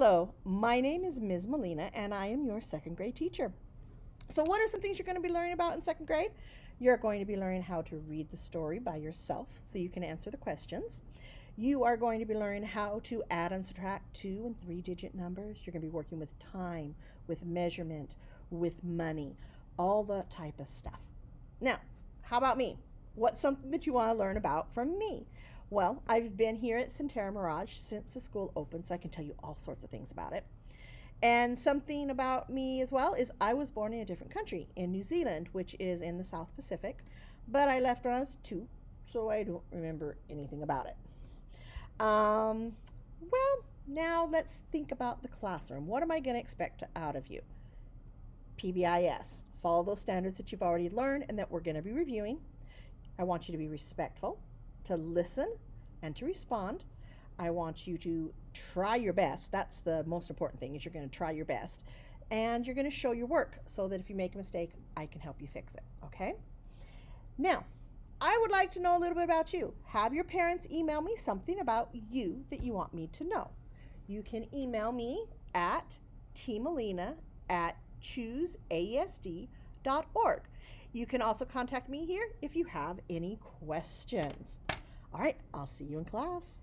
Hello, my name is Ms. Molina and I am your second grade teacher. So, what are some things you're going to be learning about in second grade? You're going to be learning how to read the story by yourself so you can answer the questions. You are going to be learning how to add and subtract two and three digit numbers. You're going to be working with time, with measurement, with money, all the type of stuff. Now, how about me? What's something that you want to learn about from me? Well, I've been here at Centerra Mirage since the school opened, so I can tell you all sorts of things about it. And something about me as well is I was born in a different country, in New Zealand, which is in the South Pacific, but I left when I was two, so I don't remember anything about it. Um, well, now let's think about the classroom. What am I going to expect out of you? PBIS. Follow those standards that you've already learned and that we're going to be reviewing. I want you to be respectful to listen and to respond. I want you to try your best. That's the most important thing is you're going to try your best. And you're going to show your work so that if you make a mistake, I can help you fix it, okay? Now, I would like to know a little bit about you. Have your parents email me something about you that you want me to know. You can email me at tmolina at chooseaesd.org. You can also contact me here if you have any questions. All right, I'll see you in class.